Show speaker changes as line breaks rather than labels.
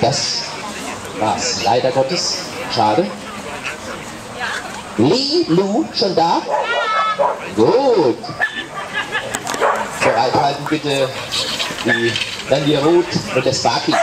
Das war's. Leider Gottes. Schade. Li, Lu, schon da? Gut. Bereithalten bitte die Randy Root und der Sparky.